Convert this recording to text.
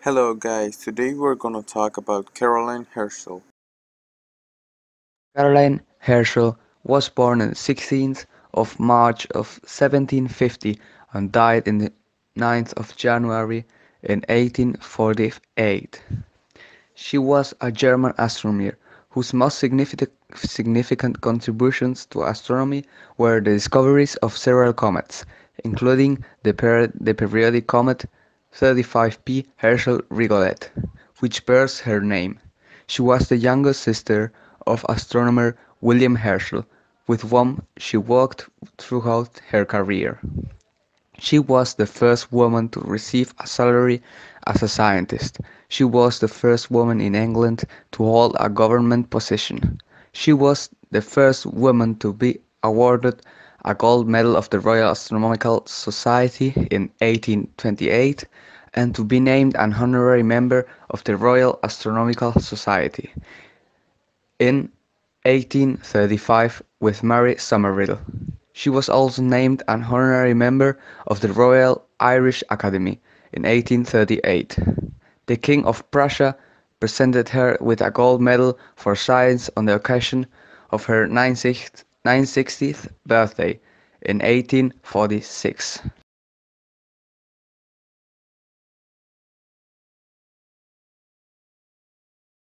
Hello guys, today we're gonna talk about Caroline Herschel. Caroline Herschel was born on the 16th of March of 1750 and died in the 9th of January in 1848. She was a German astronomer whose most significant, significant contributions to astronomy were the discoveries of several comets, including the, per the periodic comet 35P Herschel-Rigollet, which bears her name. She was the youngest sister of astronomer William Herschel, with whom she worked throughout her career. She was the first woman to receive a salary as a scientist. She was the first woman in England to hold a government position. She was the first woman to be awarded a gold medal of the Royal Astronomical Society in 1828 and to be named an honorary member of the Royal Astronomical Society in 1835 with Mary Somerville. She was also named an honorary member of the Royal Irish Academy in 1838. The King of Prussia presented her with a gold medal for science on the occasion of her 960th birthday in 1846.